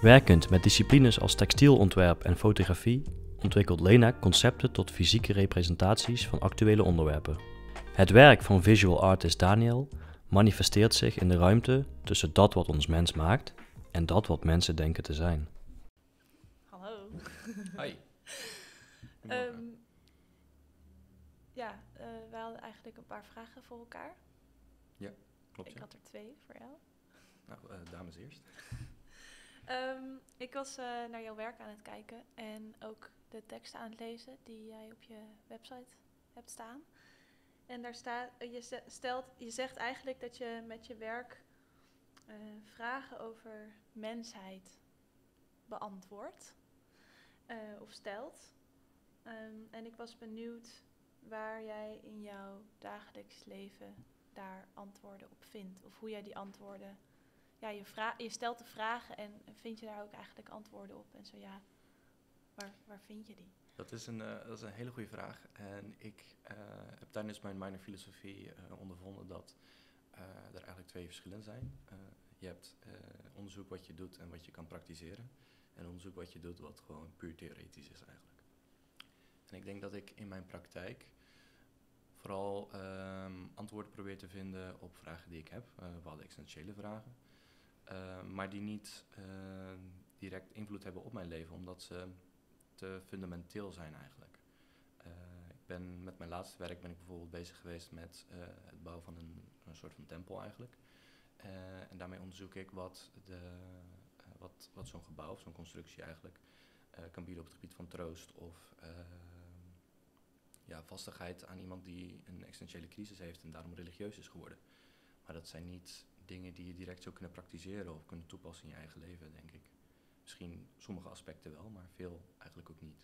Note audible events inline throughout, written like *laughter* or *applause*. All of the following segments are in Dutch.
Werkend met disciplines als textielontwerp en fotografie ontwikkelt Lena concepten tot fysieke representaties van actuele onderwerpen. Het werk van visual artist Daniel manifesteert zich in de ruimte tussen dat wat ons mens maakt en dat wat mensen denken te zijn. Hallo. *laughs* Hi. Ehm, ja, eh wij hadden eigenlijk een paar vragen voor elkaar. Klopt, Ik ja. had er twee voor jou. Nou, eh, dames eerst. Ehm, ik was eh, naar jouw werk aan het kijken en ook de teksten aan het lezen die jij op je website hebt staan. En daar staat, eh, je, stelt, je zegt eigenlijk dat je met je werk eh, vragen over mensheid beantwoordt of stelt. Ehm, en ik was benieuwd waar jij in jouw dagelijks leven daar antwoorden op vindt. Of hoe jij die antwoorden ja, je, je stelt de vragen en vind je daar ook eigenlijk antwoorden op? En zo ja, waar, waar vind je die? Dat is een, eh, dat is een hele goede vraag. En ik eh, heb tijdens mijn minor filosofie eh, ondervonden dat er eigenlijk twee verschillen zijn. Je hebt onderzoek wat je doet en wat je kan praktiseren. En onderzoek wat je doet wat gewoon puur theoretisch is eigenlijk. En ik denk dat ik in mijn praktijk vooral ehm, antwoorden probeer te vinden op vragen die ik heb. bepaalde existentiële vragen. Eh, maar die niet eh, direct invloed hebben op mijn leven, omdat ze te fundamenteel zijn eigenlijk. Eh, ik ben met mijn laatste werk ben ik bijvoorbeeld bezig geweest met het bouwen van een, een soort van tempel eigenlijk. En daarmee onderzoek ik wat, wat, wat zo'n gebouw, of zo'n constructie eigenlijk, kan bieden op het gebied van troost of ja, vastigheid aan iemand die een existentiële crisis heeft en daarom religieus is geworden. Maar dat zijn niet dingen die je direct zou kunnen praktiseren of kunnen toepassen in je eigen leven, denk ik. Misschien sommige aspecten wel, maar veel eigenlijk ook niet.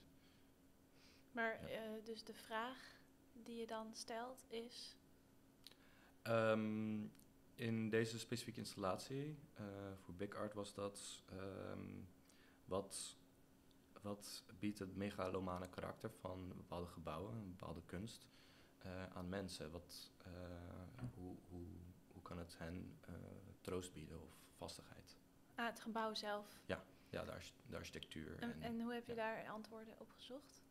Maar Ja. eh, dus de vraag die je dan stelt is, Ehm, in deze specifieke installatie, eh, voor Big Art was dat, ehm, wat, wat biedt het megalomane karakter van bepaalde gebouwen, een bepaalde kunst, eh, aan mensen? Wat, hoe, hoe kan het hen eh, troost bieden of vastigheid? ah, het gebouw zelf. Ja, de, arch- de architectuur. En, en hoe heb je ja. daar antwoorden op gezocht?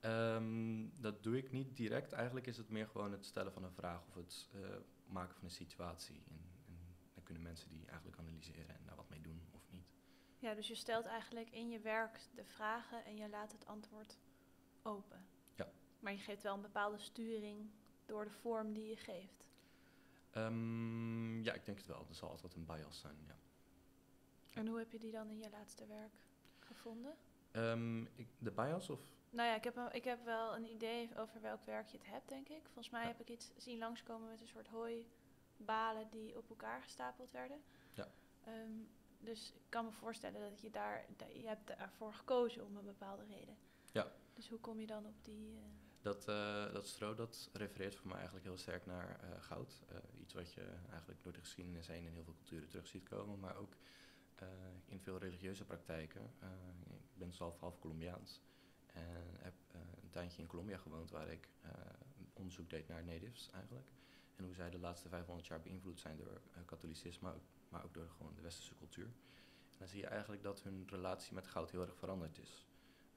Ehm, dat doe ik niet direct. Eigenlijk is het meer gewoon het stellen van een vraag of het eh, maken van een situatie. En, en dan kunnen mensen die eigenlijk analyseren en daar wat mee doen of niet. Ja, dus je stelt eigenlijk in je werk de vragen en je laat het antwoord open. Ja. Maar je geeft wel een bepaalde sturing door de vorm die je geeft. Ehm, ja, ik denk het wel. Er zal altijd een bias zijn, ja. En hoe heb je die dan in je laatste werk gevonden? Ehm, ik, de bias of... Nou ja, ik heb, een- ik heb wel een idee over welk werk je het hebt, denk ik. Volgens mij Ja. heb ik iets zien langskomen met een soort hooibalen die op elkaar gestapeld werden. Ja. Ehm, dus ik kan me voorstellen dat je daar, je hebt daarvoor gekozen om een bepaalde reden. Ja. Dus hoe kom je dan op die... eh, Dat, eh, dat stro, dat refereert voor mij eigenlijk heel sterk naar eh, goud. Eh, iets wat je eigenlijk door de geschiedenis heen in heel veel culturen terug ziet komen, maar ook in veel religieuze praktijken. Ik ben zelf half Colombiaans en heb een tijdje in Colombia gewoond waar ik onderzoek deed naar natives eigenlijk. En hoe zij de laatste 500 jaar beïnvloed zijn door katholicisme, maar ook door gewoon de westerse cultuur. En dan zie je eigenlijk dat hun relatie met goud heel erg veranderd is.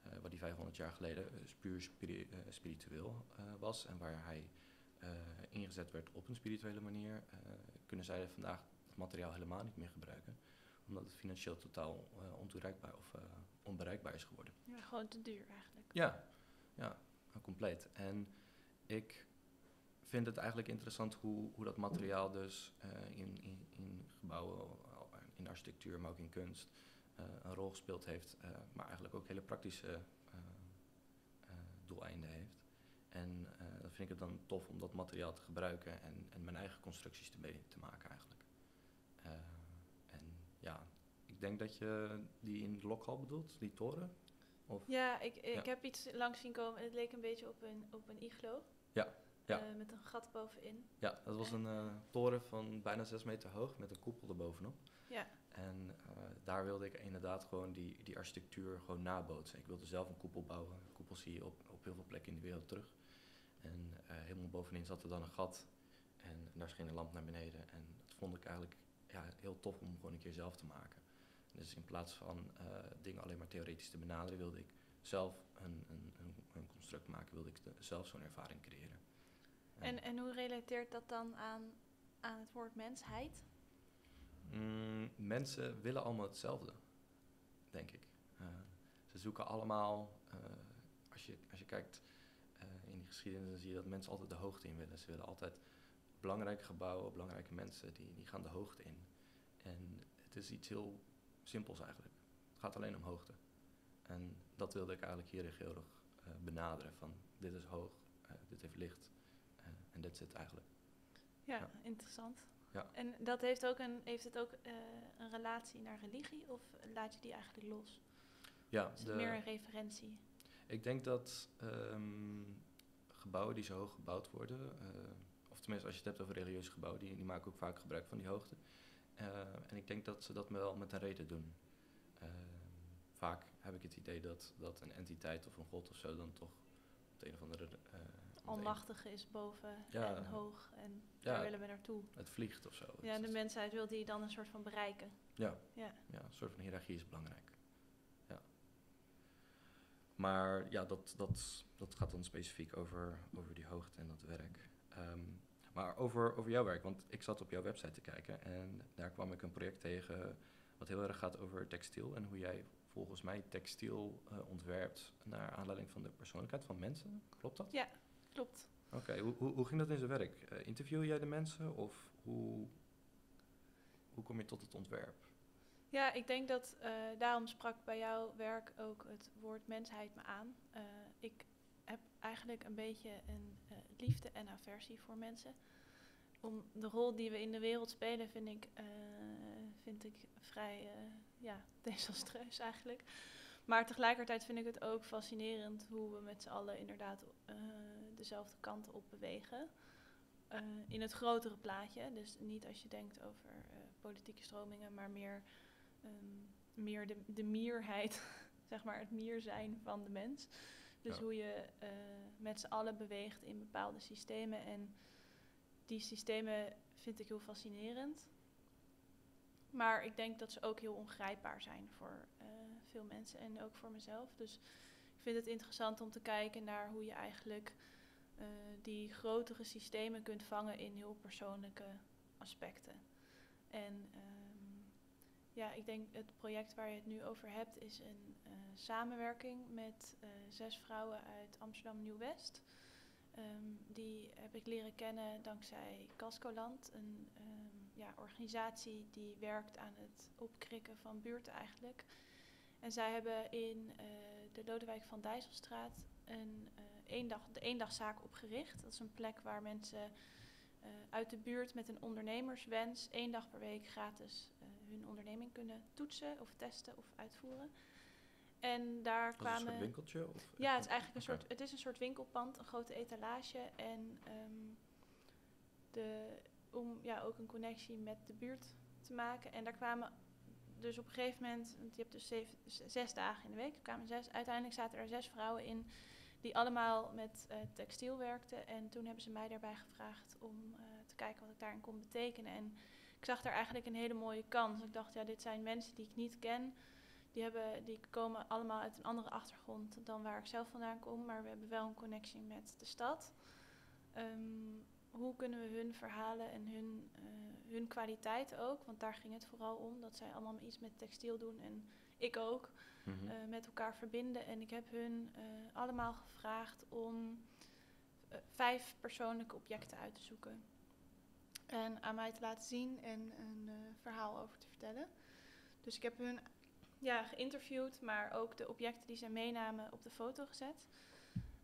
Eh, wat die 500 jaar geleden eh, puur spiri- eh, spiritueel eh, was en waar hij eh, ingezet werd op een spirituele manier, eh, kunnen zij vandaag het materiaal helemaal niet meer gebruiken, omdat het financieel totaal eh, ontoereikbaar of eh, onbereikbaar is geworden. ja, gewoon te duur eigenlijk. Ja, ja, compleet. En ik vind het eigenlijk interessant hoe, hoe dat materiaal dus eh, in, in, in gebouwen, in architectuur, maar ook in kunst, een rol gespeeld heeft, eh, maar eigenlijk ook hele praktische eh, eh, doeleinden heeft. En eh, dan vind ik het dan tof om dat materiaal te gebruiken en, en mijn eigen constructies te, te maken eigenlijk. Eh, en ja, ik denk dat je die in de lokhal bedoelt, die toren. Of? Ja, ik, ik Ja. heb iets langs zien komen. Het leek een beetje op een, op een iglo. Ja, ja. Eh, met een gat bovenin. Ja, dat was een eh, toren van bijna 6 meter hoog met een koepel erbovenop. Ja. En eh, daar wilde ik inderdaad gewoon die, die architectuur gewoon nabootsen. Ik wilde zelf een koepel bouwen. Koepels zie je op, op heel veel plekken in de wereld terug. En eh, helemaal bovenin zat er dan een gat. En daar scheen een lamp naar beneden. En dat vond ik eigenlijk ja, heel tof om gewoon een keer zelf te maken. Dus in plaats van eh, dingen alleen maar theoretisch te benaderen, wilde ik zelf een, een, een, construct maken, wilde ik de- zelf zo'n ervaring creëren. En, en hoe relateert dat dan aan, aan het woord mensheid? Mm, mensen willen allemaal hetzelfde, denk ik. Eh, ze zoeken allemaal, eh, als, je, als je kijkt eh, in die geschiedenis, dan zie je dat mensen altijd de hoogte in willen. Ze willen altijd belangrijke gebouwen, belangrijke mensen, die, die gaan de hoogte in. En het is iets heel simpels eigenlijk. Het gaat alleen om hoogte. En dat wilde ik eigenlijk hier in Georg eh, benaderen. Van dit is hoog, dit heeft licht en dit zit eigenlijk. Ja, Ja. interessant. Ja. En dat heeft, ook een, heeft het ook eh, een relatie naar religie of laat je die eigenlijk los? Ja, Is het meer een referentie? Ik denk dat ehm, gebouwen die zo hoog gebouwd worden, eh, of tenminste als je het hebt over religieuze gebouwen, die, die maken ook vaak gebruik van die hoogte. Eh, en ik denk dat ze dat wel met een reden doen. Vaak heb ik het idee dat, dat een entiteit of een god of zo dan toch op de een of andere... Almachtige is boven Ja. en hoog en Ja. daar willen we naartoe. het vliegt of zo. Ja, Het de mensheid wil die dan een soort van bereiken. Ja, Ja. ja, een soort van hiërarchie is belangrijk. Ja. Maar ja, dat, dat, dat gaat dan specifiek over, over die hoogte en dat werk. Ehm, maar over, over jouw werk, want ik zat op jouw website te kijken en daar kwam ik een project tegen wat heel erg gaat over textiel en hoe jij volgens mij textiel eh, ontwerpt naar aanleiding van de persoonlijkheid van mensen. Klopt dat? Ja, klopt. Oké, hoe, hoe, hoe ging dat in zijn werk? Eh, interview jij de mensen of hoe, hoe kom je tot het ontwerp? Ja, ik denk dat eh, daarom sprak bij jouw werk ook het woord mensheid me aan. Eh, ik heb eigenlijk een beetje een liefde en aversie voor mensen. Om de rol die we in de wereld spelen vind ik, vind ik vrij ja, *laughs* desastreus eigenlijk. Maar tegelijkertijd vind ik het ook fascinerend hoe we met z'n allen inderdaad dezelfde kant op bewegen. Eh, in het grotere plaatje. Dus niet als je denkt over eh, politieke stromingen, maar meer, ehm, meer de, de mierheid, *laughs* zeg maar het mier zijn van de mens. Dus Ja. hoe je eh, met z'n allen beweegt in bepaalde systemen. En die systemen vind ik heel fascinerend. Maar ik denk dat ze ook heel ongrijpbaar zijn voor veel mensen en ook voor mezelf. Dus ik vind het interessant om te kijken naar hoe je eigenlijk eh, die grotere systemen kunt vangen in heel persoonlijke aspecten. En ehm, ja, ik denk het project waar je het nu over hebt is een eh, samenwerking met eh, zes vrouwen uit Amsterdam Nieuw-West. Ehm, die heb ik leren kennen dankzij Cascoland, een ehm, ja, organisatie die werkt aan het opkrikken van buurten eigenlijk. En zij hebben in de Lodewijk van Dijsselstraat een, eendag, de eendagzaak opgericht. Dat is een plek waar mensen eh, uit de buurt met een ondernemerswens één dag per week gratis eh, hun onderneming kunnen toetsen of testen of uitvoeren. En daar het een kwamen. soort winkeltje? Of Ja, het is eigenlijk een soort, het is een soort winkelpand, een grote etalage. En ehm, de, om ja, ook een connectie met de buurt te maken. En daar kwamen dus op een gegeven moment, want je hebt dus zeven, zes dagen in de week, er kwamen zes, uiteindelijk zaten er zes vrouwen in die allemaal met eh, textiel werkten. En toen hebben ze mij daarbij gevraagd om eh, te kijken wat ik daarin kon betekenen. En ik zag daar eigenlijk een hele mooie kans. Ik dacht, ja, dit zijn mensen die ik niet ken. Die, hebben, die komen allemaal uit een andere achtergrond dan waar ik zelf vandaan kom, maar we hebben wel een connectie met de stad. Ehm, hoe kunnen we hun verhalen en hun, eh, hun kwaliteit ook, want daar ging het vooral om, dat zij allemaal iets met textiel doen en ik ook, Mhm. eh, met elkaar verbinden. En ik heb hun eh, allemaal gevraagd om eh, vijf persoonlijke objecten uit te zoeken. En aan mij te laten zien en een verhaal over te vertellen. Dus ik heb hun ja, geïnterviewd, maar ook de objecten die zij meenamen op de foto gezet.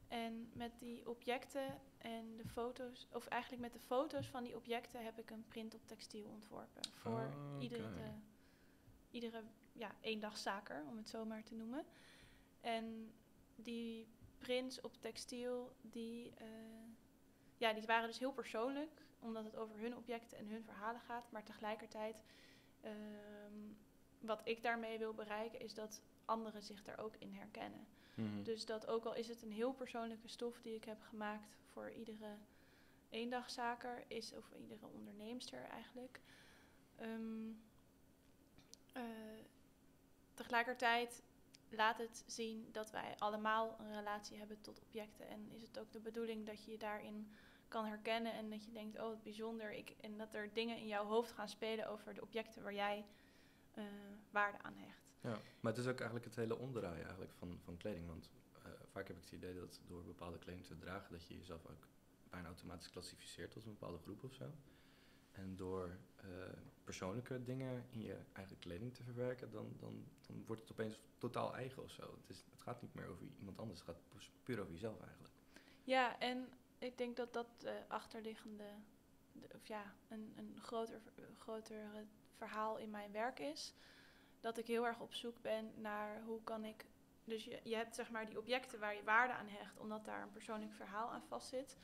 En met die objecten en de foto's, of eigenlijk met de foto's van die objecten, heb ik een print op textiel ontworpen. Voor oké. iedere, iedere ja, eendagszaker, om het zo maar te noemen. En die prints op textiel, die, eh, ja, die waren dus heel persoonlijk, omdat het over hun objecten en hun verhalen gaat. Maar tegelijkertijd, ehm, wat ik daarmee wil bereiken, is dat anderen zich daar ook in herkennen. Mhm. Dus dat ook al is het een heel persoonlijke stof die ik heb gemaakt voor iedere eendagzaker, is, of iedere onderneemster eigenlijk. ehm, eh, tegelijkertijd laat het zien dat wij allemaal een relatie hebben tot objecten. En is het ook de bedoeling dat je je daarin kan herkennen en dat je denkt, oh wat bijzonder. Ik, en dat er dingen in jouw hoofd gaan spelen over de objecten waar jij eh, waarde aan hecht. Ja, maar het is ook eigenlijk het hele omdraaien eigenlijk van, van kleding. Want eh, vaak heb ik het idee dat door bepaalde kleding te dragen, dat je jezelf ook bijna automatisch klassificeert tot een bepaalde groep of zo. En door eh, persoonlijke dingen in je eigen kleding te verwerken, dan, dan, dan wordt het opeens totaal eigen of zo. Het, is, het gaat niet meer over iemand anders, het gaat puur over jezelf eigenlijk. Ja, en ik denk dat dat de achterliggende, de, of ja, een, een groter, groter verhaal in mijn werk is. Dat ik heel erg op zoek ben naar hoe kan ik. Dus je, je hebt zeg maar die objecten waar je waarde aan hecht, omdat daar een persoonlijk verhaal aan vastzit.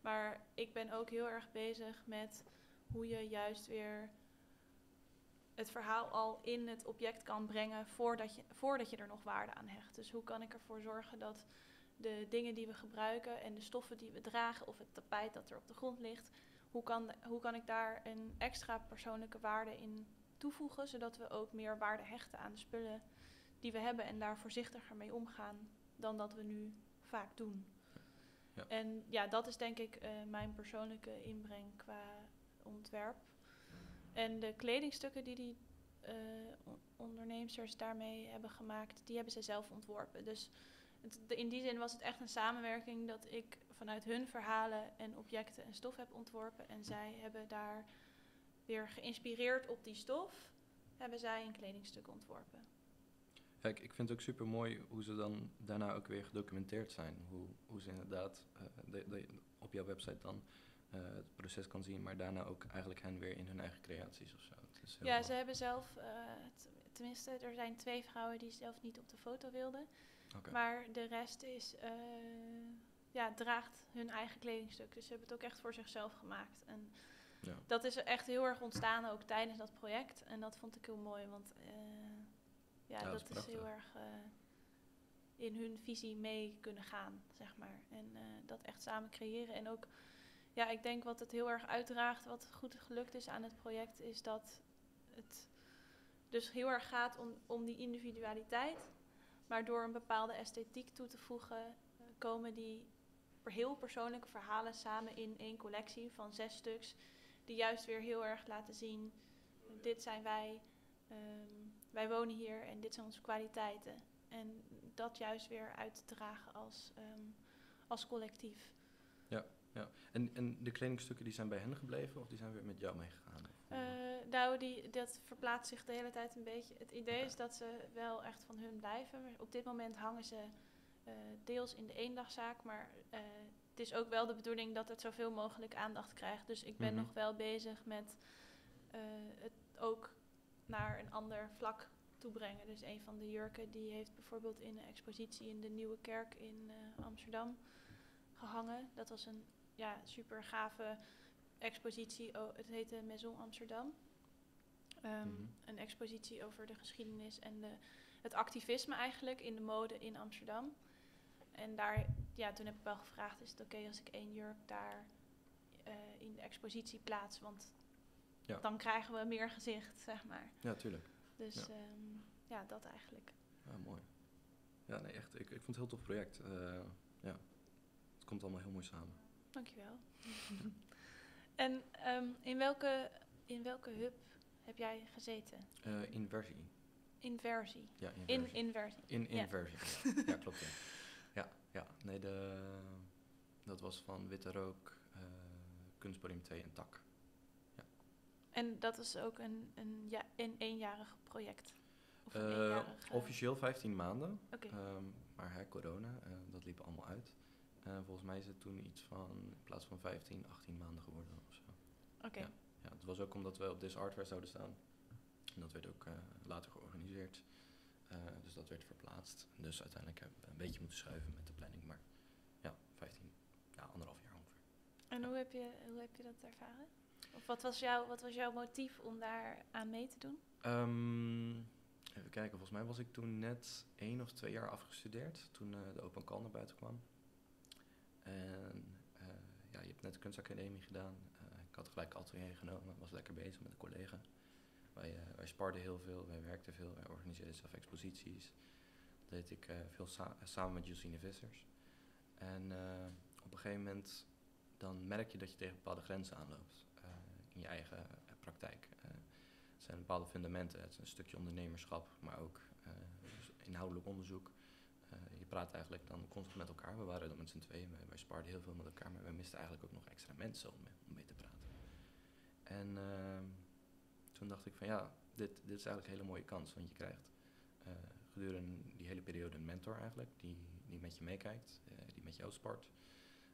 Maar ik ben ook heel erg bezig met hoe je juist weer het verhaal al in het object kan brengen voordat je, voordat je er nog waarde aan hecht. Dus hoe kan ik ervoor zorgen dat de dingen die we gebruiken en de stoffen die we dragen of het tapijt dat er op de grond ligt, hoe kan, hoe kan ik daar een extra persoonlijke waarde in toevoegen, zodat we ook meer waarde hechten aan de spullen die we hebben en daar voorzichtiger mee omgaan dan dat we nu vaak doen. Ja. En ja, dat is denk ik uh, mijn persoonlijke inbreng qua ontwerp. En de kledingstukken die die uh, ondernemers daarmee hebben gemaakt, die hebben ze zelf ontworpen. Dus in die zin was het echt een samenwerking dat ik vanuit hun verhalen en objecten en stof heb ontworpen. En zij hebben daar weer geïnspireerd op die stof, hebben zij een kledingstuk ontworpen. Kijk, ik vind het ook super mooi hoe ze dan daarna ook weer gedocumenteerd zijn. Hoe, hoe ze inderdaad uh, de, op jouw website dan uh, proces kan zien, maar daarna ook eigenlijk hen weer in hun eigen creaties of zo. Ja, ze hebben zelf, uh, tenminste, er zijn twee vrouwen die zelf niet op de foto wilden. Okay. Maar de rest is, uh, ja, draagt hun eigen kledingstuk. Dus ze hebben het ook echt voor zichzelf gemaakt. En ja. dat is echt heel erg ontstaan ook tijdens dat project. En dat vond ik heel mooi, want ja, ja, dat, is, is heel erg in hun visie mee kunnen gaan, zeg maar. En dat echt samen creëren. En ook ja, ik denk wat het heel erg uitdraagt, wat goed gelukt is aan het project, is dat het dus heel erg gaat om, om die individualiteit. Maar door een bepaalde esthetiek toe te voegen, uh, komen die heel persoonlijke verhalen samen in één collectie van zes stuks. Die juist weer heel erg laten zien, dit zijn wij, um, wij wonen hier en dit zijn onze kwaliteiten. En dat juist weer uit te dragen als, um, als collectief. Ja. Ja. En, en de kledingstukken die zijn bij hen gebleven of die zijn weer met jou meegegaan? Uh, nou, die, dat verplaatst zich de hele tijd een beetje. Het idee is dat ze wel echt van hun blijven. Maar op dit moment hangen ze uh, deels in de eendagzaak, maar uh, het is ook wel de bedoeling dat het zoveel mogelijk aandacht krijgt. Dus ik ben mm -hmm. nog wel bezig met het ook naar een ander vlak toe brengen. Dus een van de jurken die heeft bijvoorbeeld in een expositie in de Nieuwe Kerk in Amsterdam gehangen. Dat was een ja, super gave expositie. Oh, het heette Maison Amsterdam. Um, mm -hmm. Een expositie over de geschiedenis en de, het activisme eigenlijk in de mode in Amsterdam. En daar, ja, toen heb ik wel gevraagd, is het oké okay als ik één jurk daar uh, in de expositie plaats? Want ja. dan krijgen we meer gezicht, *laughs* zeg maar. Ja, tuurlijk. Dus ja, um, ja dat eigenlijk. Ja, mooi. Ja, nee, echt. Ik, ik vond het een heel tof project. Uh, ja, het komt allemaal heel mooi samen. Dankjewel. *laughs* en um, in, welke, in welke hub heb jij gezeten? Uh, inversie. Inversie. Ja, inversie. In inversie. In inversie. Ja, *laughs* ja. klopt. Ja. ja, ja. Nee, de, dat was van Witte Rook, uh, Kunstpodium T en Tak. Ja. En dat is ook een, een, ja, een eenjarig project? Of een uh, eenjarig, officieel 15 maanden. Okay. Um, maar hè, corona, dat liep allemaal uit. Uh, volgens mij is het toen iets van, in plaats van 15, 18 maanden geworden of zo. Oké. Okay. Ja, ja, het was ook omdat we op This Artware zouden staan. En dat werd ook uh, later georganiseerd. Uh, dus dat werd verplaatst. Dus uiteindelijk hebben we een beetje moeten schuiven met de planning. Maar ja, 15, ja, anderhalf jaar ongeveer. En hoe, heb je, hoe heb je dat ervaren? Of wat was, jouw, wat was jouw motief om daar aan mee te doen? Um, even kijken, volgens mij was ik toen net één of twee jaar afgestudeerd. Toen de Open Call naar buiten kwam. En uh, ja, je hebt net de kunstacademie gedaan. Uh, ik had gelijk atelier genomen, was lekker bezig met een collega. Wij, eh, wij sparden heel veel, wij werkten veel, wij organiseerden zelf exposities. Dat deed ik eh, veel sa- samen met Justine Vissers. En eh, op een gegeven moment dan merk je dat je tegen bepaalde grenzen aanloopt eh, in je eigen eh, praktijk. Eh, het zijn bepaalde fundamenten, het is een stukje ondernemerschap, maar ook eh, inhoudelijk onderzoek. Praat eigenlijk dan constant met elkaar. We waren dan met z'n tweeën, wij, sparden heel veel met elkaar, maar we misten eigenlijk ook nog extra mensen om, mee- om te praten. En ehm, toen dacht ik van ja, dit, dit is eigenlijk een hele mooie kans, want je krijgt eh, gedurende die hele periode een mentor eigenlijk, die, die met je meekijkt, eh, die met jou spart.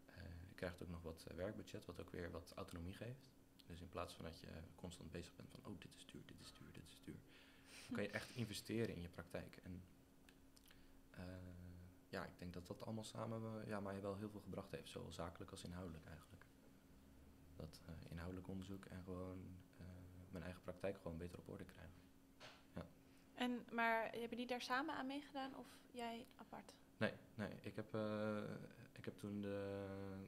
Eh, je krijgt ook nog wat werkbudget, wat ook weer wat autonomie geeft. Dus in plaats van dat je constant bezig bent van, oh, dit is duur, dit is duur, dit is duur. Dan kan je echt investeren in je praktijk. En ja, ik denk dat dat allemaal samen eh, ja, mij wel heel veel gebracht heeft, zowel zakelijk als inhoudelijk eigenlijk. Dat eh, inhoudelijk onderzoek en gewoon eh, mijn eigen praktijk gewoon beter op orde krijgen. En, maar hebben die daar samen aan meegedaan of jij apart? Nee, nee. Ik heb, ik heb toen de,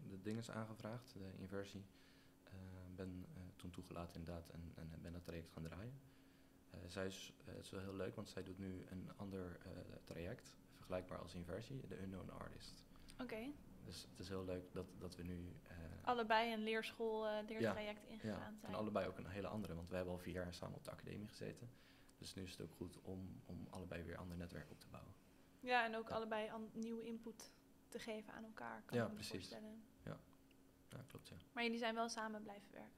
de dinges aangevraagd, de inversie. Ben toen toegelaten inderdaad en, en ben dat traject gaan draaien. Zij is, het is wel heel leuk, want zij doet nu een ander traject, vergelijkbaar als inversie, de Unknown Artist. Oké. Dus het is heel leuk dat, dat we nu... eh, Allebei een leerschool, eh leertraject ingegaan ja, zijn. en allebei ook een hele andere, want we hebben al vier jaar samen op de academie gezeten. Dus nu is het ook goed om, om allebei weer een ander netwerk op te bouwen. Ja, en ook Ja. allebei an- nieuwe input te geven aan elkaar, kan Ja, me precies. voorstellen. Ja, klopt ja. Maar jullie zijn wel samen blijven werken.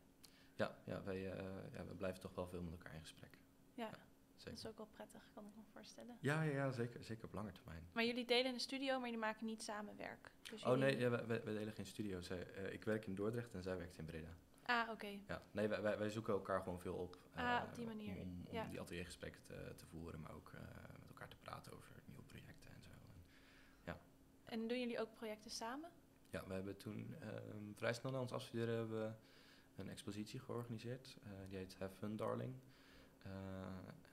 Ja, ja, wij, eh, ja, we blijven toch wel veel met elkaar in gesprek. Ja, Ja, dat is ook wel prettig, kan ik me voorstellen. Ja, ja, ja zeker, zeker op lange termijn. Maar jullie delen een studio, maar jullie maken niet samen werk. Dus Oh nee, ja, wij, delen geen studio. Zij, eh, ik werk in Dordrecht en zij werkt in Breda. Ah, oké. Ja, nee, wij, wij, wij zoeken elkaar gewoon veel op. Ah, eh, op die manier, Om, om ja. die ateliergesprekken te, te voeren, maar ook eh, met elkaar te praten over nieuwe projecten en zo. En, En doen jullie ook projecten samen? ja, we hebben toen ehm, vrij snel na ons afstuderen hebben we een expositie georganiseerd. Die heet Have Fun Darling.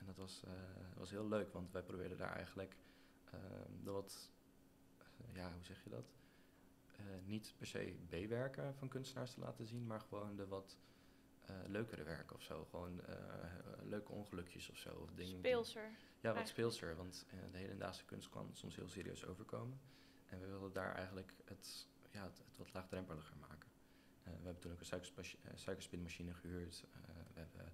En dat was, eh, was heel leuk, want wij probeerden daar eigenlijk ehm, de wat, eh, ja, hoe zeg je dat? Eh, niet per se B-werken van kunstenaars te laten zien, maar gewoon de wat leukere werken of zo. Gewoon leuke ongelukjes of zo. Of dingen die- Speelser. ja, wat eigenlijk. speelser, want eh, de hedendaagse kunst kan soms heel serieus overkomen. En we wilden daar eigenlijk het, ja, het, het wat laagdrempeliger maken. We hebben toen ook een suikerspinmachine gehuurd. Eh, we hebben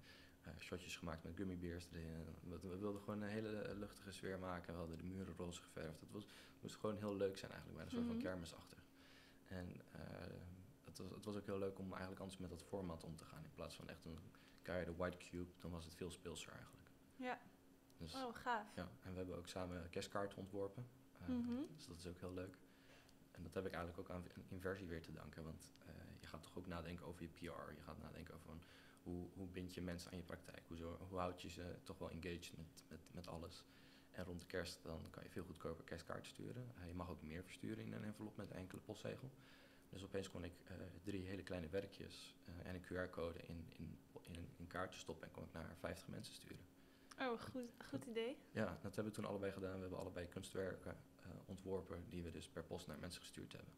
shotjes gemaakt met gummibeers erin. We, we wilden gewoon een hele luchtige sfeer maken. We hadden de muren roze geverfd. Het was, moest gewoon heel leuk zijn eigenlijk, bijna een soort Mhm. van kermisachtig. En eh, het, was, het was ook heel leuk om eigenlijk anders met dat format om te gaan. In plaats van echt een keiharde white cube, dan was het veel speelser eigenlijk. Ja. Dus, Oh, gaaf. ja, en we hebben ook samen kerstkaarten ontworpen. Eh, Mhm. Dus dat is ook heel leuk. En dat heb ik eigenlijk ook aan een inversie weer te danken. Want eh, je gaat toch ook nadenken over je PR. Je gaat nadenken over van hoe, hoe bind je mensen aan je praktijk. Hoe, zo, hoe houd je ze toch wel engaged met, met, met alles. En rond de kerst dan kan je veel goedkoper kerstkaarten sturen. Eh, je mag ook meer versturen in een envelop met een enkele postzegel. Dus opeens kon ik eh, drie hele kleine werkjes eh, en een QR-code in, in, in een kaartje stoppen en kon ik naar 50 mensen sturen. Oh, goed, goed idee. Ja, dat hebben we toen allebei gedaan. We hebben allebei kunstwerken ontworpen die we dus per post naar mensen gestuurd hebben.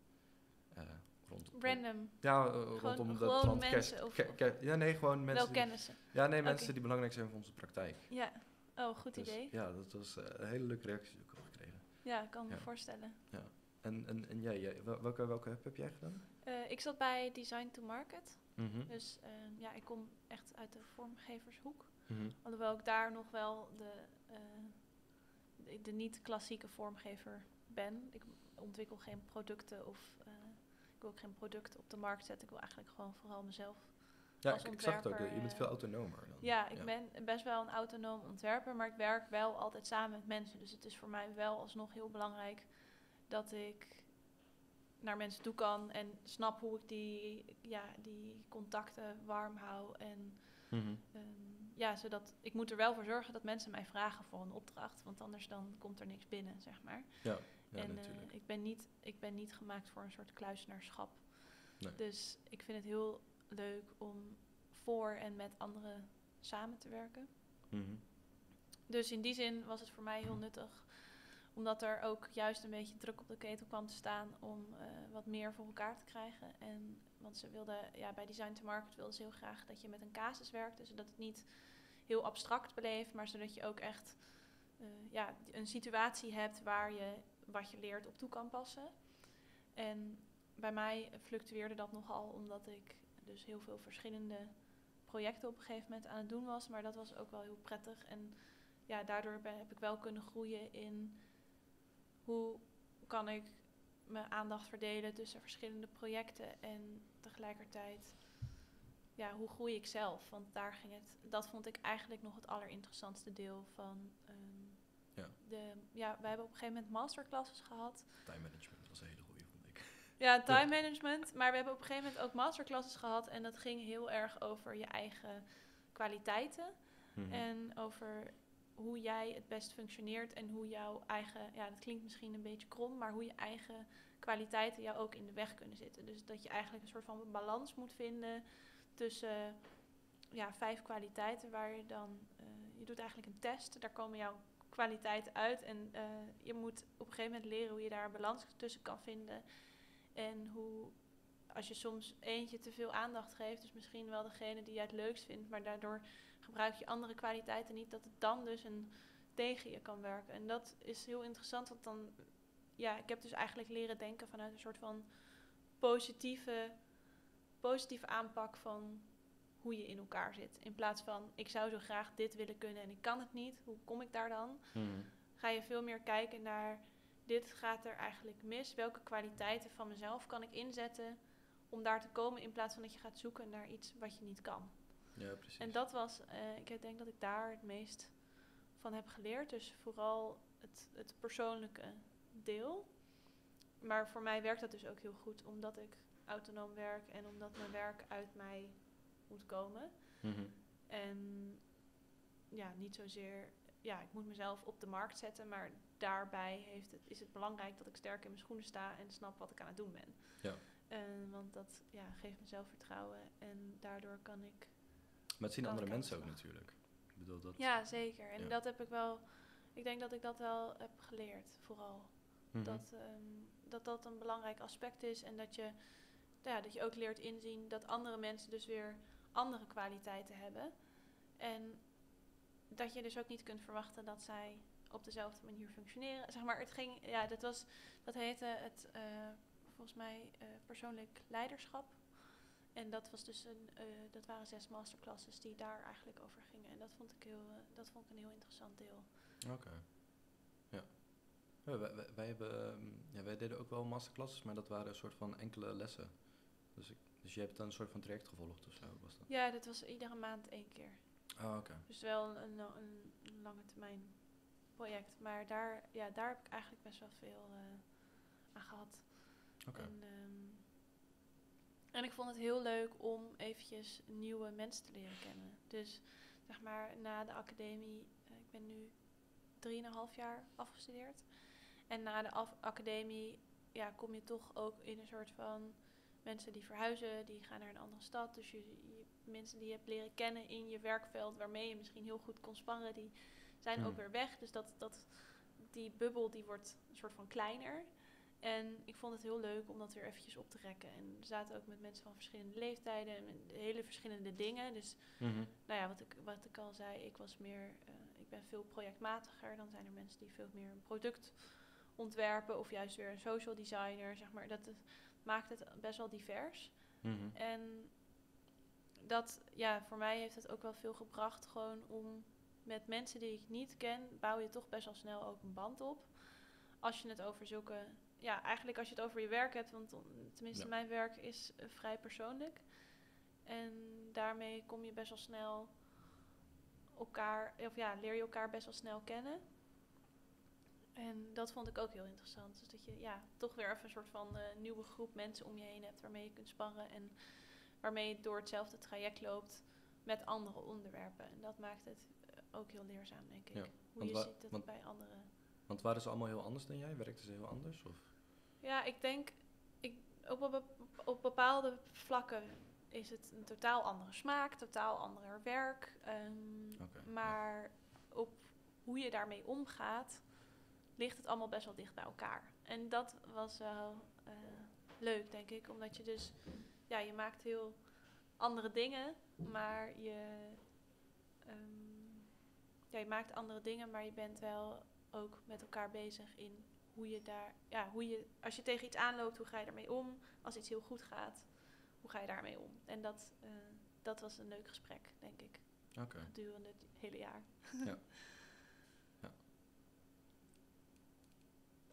Rond, Random. Ja, eh, rondom de gewoon mensen of- ja, nee, gewoon mensen. wel die- ja, nee, mensen die belangrijk zijn voor onze praktijk. Ja. Oh, goed Dus, idee. Ja, dat was eh, een hele leuke reactie ook al gekregen. Ja, ik kan me Ja. voorstellen. En, en, en jij, jij- wel- welke, welke hub heb jij gedaan? Eh, ik zat bij Design to Market. Mhm, Dus eh, ja, ik kom echt uit de vormgevershoek. mhm. Alhoewel ik daar nog wel de, de, de niet-klassieke vormgever ben. Ik ontwikkel geen producten of wil ook geen producten op de markt zetten. Ik wil eigenlijk gewoon vooral mezelf. Ja, als ik, ik zag het ook. Je bent eh, veel autonomer dan. Ja, ik ben best wel een autonoom ontwerper, maar ik werk wel altijd samen met mensen. Dus het is voor mij wel alsnog heel belangrijk dat ik naar mensen toe kan en snap hoe ik die, ja, die contacten warm hou. En Mhm. Ehm, ja, zodat ik moet er wel voor zorgen dat mensen mij vragen voor een opdracht, want anders dan komt er niks binnen, zeg maar. Ja, ja en eh, natuurlijk. ik, ben niet, ik ben niet gemaakt voor een soort kluisenaarschap. Nee. Dus ik vind het heel leuk om voor en met anderen samen te werken. Mhm. Dus in die zin was het voor mij heel nuttig, omdat er ook juist een beetje druk op de ketel kwam te staan om eh, wat meer voor elkaar te krijgen. En want ze wilden, ja, bij Design to Market wilden ze heel graag dat je met een casus werkte, zodat het niet heel abstract beleeft, maar zodat je ook echt eh, ja, een situatie hebt waar je wat je leert op toe kan passen. En bij mij fluctueerde dat nogal omdat ik dus heel veel verschillende projecten op een gegeven moment aan het doen was. Maar dat was ook wel heel prettig. En ja, daardoor ben, heb ik wel kunnen groeien in hoe kan ik mijn aandacht verdelen tussen verschillende projecten en tegelijkertijd ja, hoe groei ik zelf? Want daar ging het, dat vond ik eigenlijk nog het allerinteressantste deel van ja. De, ja, wij hebben op een gegeven moment masterclasses gehad. Time management was een hele goede, vond ik. Ja, *laughs* time management, maar we hebben op een gegeven moment ook masterclasses gehad en dat ging heel erg over je eigen kwaliteiten mhm. en over hoe jij het best functioneert en hoe jouw eigen, ja, dat klinkt misschien een beetje krom, maar hoe je eigen kwaliteiten jou ook in de weg kunnen zitten. Dus dat je eigenlijk een soort van balans moet vinden tussen ja, vijf kwaliteiten waar je dan, uh, je doet eigenlijk een test, daar komen jouw kwaliteiten uit en uh, je moet op een gegeven moment leren hoe je daar een balans tussen kan vinden en hoe als je soms eentje te veel aandacht geeft, dus misschien wel degene die je het leukst vindt, maar daardoor gebruik je andere kwaliteiten niet, dat het dan dus een tegen je kan werken. En dat is heel interessant, want dan, ja, ik heb dus eigenlijk leren denken vanuit een soort van positieve, positieve aanpak van hoe je in elkaar zit. In plaats van, ik zou zo graag dit willen kunnen en ik kan het niet, hoe kom ik daar dan? Hmm. Ga je veel meer kijken naar, dit gaat er eigenlijk mis, welke kwaliteiten van mezelf kan ik inzetten om daar te komen, in plaats van dat je gaat zoeken naar iets wat je niet kan. Ja, precies. En dat was, uh, ik denk dat ik daar het meest van heb geleerd. Dus vooral het, het persoonlijke deel. Maar voor mij werkt dat dus ook heel goed, omdat ik autonoom werk en omdat mijn werk uit mij moet komen. Mhm. En ja, niet zozeer, ja, ik moet mezelf op de markt zetten, maar daarbij heeft het, is het belangrijk dat ik sterk in mijn schoenen sta en snap wat ik aan het doen ben. Ja. Uh, want dat ja, geeft me zelfvertrouwen en daardoor kan ik maar het zien andere mensen ook natuurlijk. Ik bedoel dat. Ja, zeker. En dat heb ik wel. Ik denk dat ik dat wel heb geleerd, vooral. Mhm. dat, um, dat dat een belangrijk aspect is en dat je, ja, dat je ook leert inzien dat andere mensen dus weer andere kwaliteiten hebben. En dat je dus ook niet kunt verwachten dat zij op dezelfde manier functioneren. Zeg maar, het ging, ja, dat was, dat heette het, uh, volgens mij, uh, persoonlijk leiderschap. En dat, was dus een, uh, dat waren zes masterclasses die daar eigenlijk over gingen. En dat vond ik, heel, dat vond ik een heel interessant deel. Oké. Ja. wij, wij, hebben, um, ja, wij deden ook wel masterclasses, maar dat waren een soort van enkele lessen. Dus, ik, dus je hebt dan een soort van traject gevolgd of zo? Was dat? Ja, dat was iedere maand één keer. Oh, oké. Dus wel een, een, een, lange termijn project. Maar daar, ja, daar heb ik eigenlijk best wel veel uh, aan gehad. Oké. Okay. Um, en ik vond het heel leuk om eventjes nieuwe mensen te leren kennen. Dus zeg maar na de academie, uh, ik ben nu 3,5 jaar afgestudeerd. En na de af academie ja, kom je toch ook in een soort van mensen die verhuizen, die gaan naar een andere stad. Dus je, je, mensen die je hebt leren kennen in je werkveld, waarmee je misschien heel goed kon sparren, die zijn ook hmm. weer weg. Dus dat, dat, die bubbel die wordt een soort van kleiner. En ik vond het heel leuk om dat weer eventjes op te rekken. En we zaten ook met mensen van verschillende leeftijden en hele verschillende dingen. Dus mhm. nou ja, wat ik, wat ik al zei, ik was meer, uh, ik ben veel projectmatiger. Dan zijn er mensen die veel meer een product ontwerpen of juist weer een social designer, zeg maar. Dat maakt het best wel divers. Mhm. En dat, ja, voor mij heeft het ook wel veel gebracht gewoon om met mensen die ik niet ken, bouw je toch best wel snel ook een band op. Als je het over zulke ja, eigenlijk als je het over je werk hebt, want tenminste mijn werk is uh, vrij persoonlijk. En daarmee kom je best wel snel elkaar, of ja, leer je elkaar best wel snel kennen. En dat vond ik ook heel interessant. Dus dat je ja, toch weer even een soort van uh, nieuwe groep mensen om je heen hebt waarmee je kunt sparren en waarmee je door hetzelfde traject loopt met andere onderwerpen. En dat maakt het uh, ook heel leerzaam, denk ik. Hoe je ziet het bij anderen. Want waren ze allemaal heel anders dan jij? Werkten ze heel anders? Of? Ja, ik denk ik, op, op, bepaalde vlakken is het een totaal andere smaak, totaal ander werk. Um, maar op hoe je daarmee omgaat, ligt het allemaal best wel dicht bij elkaar. En dat was wel uh, leuk, denk ik. Omdat je dus, ja, je maakt heel andere dingen, maar je ehm, ja, je maakt andere dingen, maar je bent wel ook met elkaar bezig in hoe je daar, ja, hoe je, als je tegen iets aanloopt, hoe ga je daarmee om? Als iets heel goed gaat, hoe ga je daarmee om? En dat, eh, dat was een leuk gesprek, denk ik, Oké. gedurende het hele jaar. Ja. Ja. *laughs*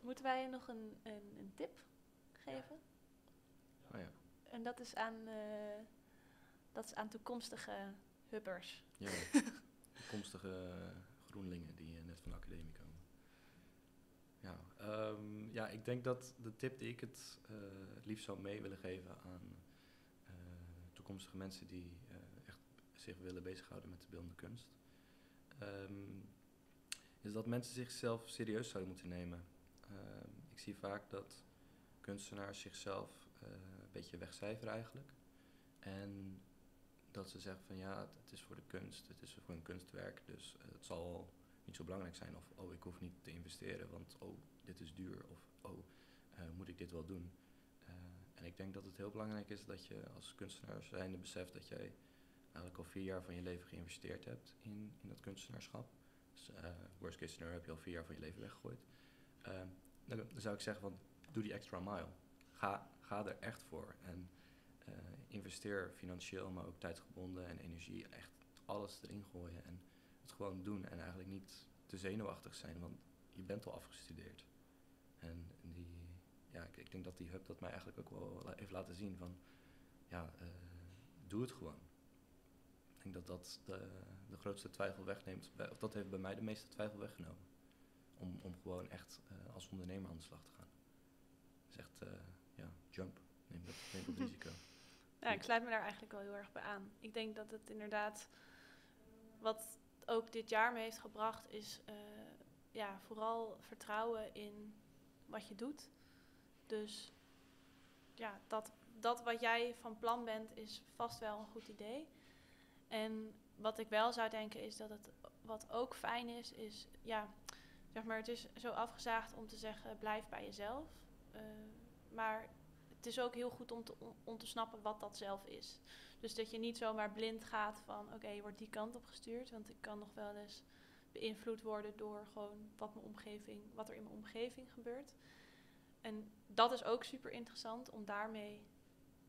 Moeten wij nog een, een, een tip geven? Oh ja. En dat is aan, eh, dat is aan toekomstige hubbers. Ja. *laughs* Toekomstige groenlingen die eh, net van de academie komen. Ja, ehm, ja, ik denk dat de tip die ik het eh, het liefst zou mee willen geven aan eh, toekomstige mensen die eh, echt zich willen bezighouden met de beeldende kunst, ehm, is dat mensen zichzelf serieus zouden moeten nemen. Ehm, ik zie vaak dat kunstenaars zichzelf eh, een beetje wegcijferen eigenlijk. En dat ze zeggen van ja, het, is voor de kunst, het is voor een kunstwerk, dus eh, het zal niet zo belangrijk zijn. Of oh, ik hoef niet te investeren, want oh, dit is duur. Of oh, eh, moet ik dit wel doen? En ik denk dat het heel belangrijk is dat je als kunstenaar zijnde beseft dat jij eigenlijk al vier jaar van je leven geïnvesteerd hebt in, in dat kunstenaarschap. Dus worst case scenario heb je al vier jaar van je leven weggegooid. Ehm, dan, zou ik zeggen van doe die extra mile. Ga, ga er echt voor. En eh, investeer financieel, maar ook tijdgebonden en energie. Echt alles erin gooien en het gewoon doen. En eigenlijk niet te zenuwachtig zijn, want je bent al afgestudeerd. En die, ja, ik, denk dat die hub dat mij eigenlijk ook wel heeft laten zien van, ja, eh, doe het gewoon. Ik denk dat dat de, de grootste twijfel wegneemt, of dat heeft bij mij de meeste twijfel weggenomen. Om, om gewoon echt eh, als ondernemer aan de slag te gaan. Dus echt, eh, ja, jump. Neem dat, neem dat *laughs* risico. Ja, ik sluit me daar eigenlijk wel heel erg bij aan. Ik denk dat het inderdaad, wat ook dit jaar me heeft gebracht, is eh, ja, vooral vertrouwen in wat je doet. Dus ja, dat, dat wat jij van plan bent, is vast wel een goed idee. En wat ik wel zou denken is dat het, wat ook fijn is, is ja, zeg maar, het is zo afgezaagd om te zeggen, blijf bij jezelf. Eh, maar het is ook heel goed om te, om te snappen wat dat zelf is. Dus dat je niet zomaar blind gaat van oké, je wordt die kant op gestuurd. Want ik kan nog wel eens beïnvloed worden door gewoon wat, mijn omgeving, wat er in mijn omgeving gebeurt. En dat is ook super interessant om daarmee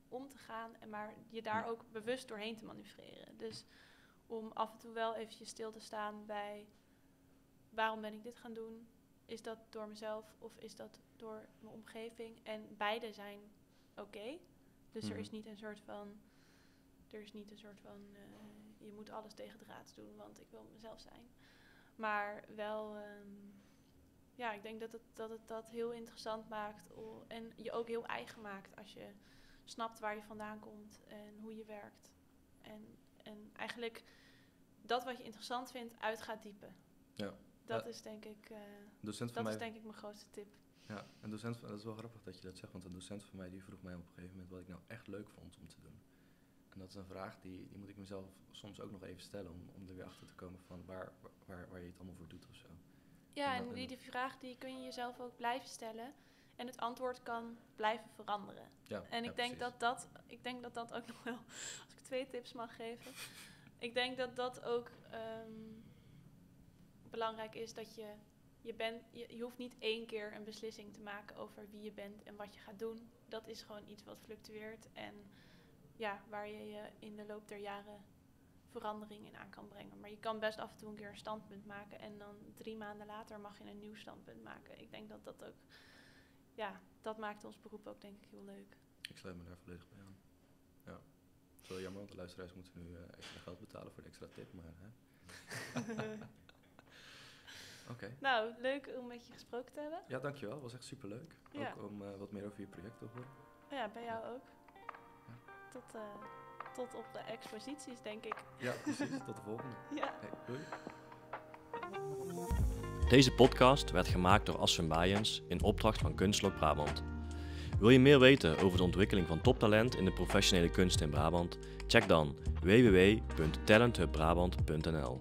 om te gaan. En maar je daar ook bewust doorheen te manoeuvreren. Dus om af en toe wel eventjes stil te staan bij waarom ben ik dit gaan doen? Is dat door mezelf of is dat door mijn omgeving? En beide zijn oké. Dus er Mhm. is niet een soort van. Er is niet een soort van. eh, je moet alles tegen draads doen, want ik wil mezelf zijn. Maar wel. ehm, ja, ik denk dat het, dat het dat heel interessant maakt. En je ook heel eigen maakt als je snapt waar je vandaan komt en hoe je werkt. En, en eigenlijk dat wat je interessant vindt, uit gaat diepen. Ja. Dat is denk ik. eh, docent dat mij is denk ik mijn grootste tip. Ja, een docent van, dat is wel grappig dat je dat zegt, want een docent van mij die vroeg mij op een gegeven moment wat ik nou echt leuk vond om te doen. En dat is een vraag die, die moet ik mezelf soms ook nog even stellen om, om er weer achter te komen van waar, waar, waar je het allemaal voor doet of zo. Ja, En die, die vraag die kun je jezelf ook blijven stellen. En het antwoord kan blijven veranderen. Ja, En ja, ik, denk dat dat, ik denk dat dat ook *laughs* nog wel, als ik twee tips mag geven. Ik denk dat dat ook ehm, belangrijk is dat je, je bent, je, je hoeft niet één keer een beslissing te maken over wie je bent en wat je gaat doen. Dat is gewoon iets wat fluctueert en ja, waar je je in de loop der jaren verandering in aan kan brengen. Maar je kan best af en toe een keer een standpunt maken en dan drie maanden later mag je een nieuw standpunt maken. Ik denk dat dat ook, ja, dat maakt ons beroep ook denk ik heel leuk. Ik sluit me daar volledig bij aan. Ja. Het is wel jammer, want de luisteraars moeten nu eh, extra geld betalen voor de extra tip, maar hè. *laughs* Oké. Nou, leuk om met je gesproken te hebben. Ja, dankjewel. Het was echt superleuk. Ja. Ook om eh, wat meer over je project te horen. Ja, bij jou ook. Tot, eh, tot op de exposities, denk ik. Ja, precies. Tot de volgende. *laughs* Ja. Hey, doei. Deze podcast werd gemaakt door Asfen Bayens in opdracht van Kunstlok Brabant. Wil je meer weten over de ontwikkeling van toptalent in de professionele kunst in Brabant? Check dan www.talenthubbrabant.nl.